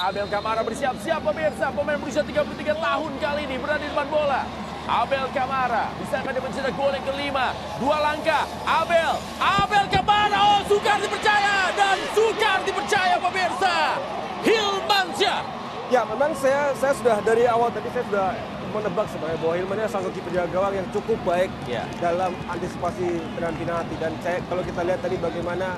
Abel Kamara bersiap-siap pemirsa. Pemain berusia 33 tahun kali ini berada di depan bola. Abel Kamara, bisa dia mencetak gol yang kelima? Dua langkah, Abel, Abel Kamara, oh Sukar dipercaya dan Sukar dipercaya pemirsa. Hilmansyah. Ya, memang saya saya sudah dari awal tadi saya sudah menebak sebenarnya bahwa Hilman ini salah satu kiper gawang yang cukup baik Ya. dalam antisipasi penalti penalti dan saya kalau kita lihat tadi bagaimana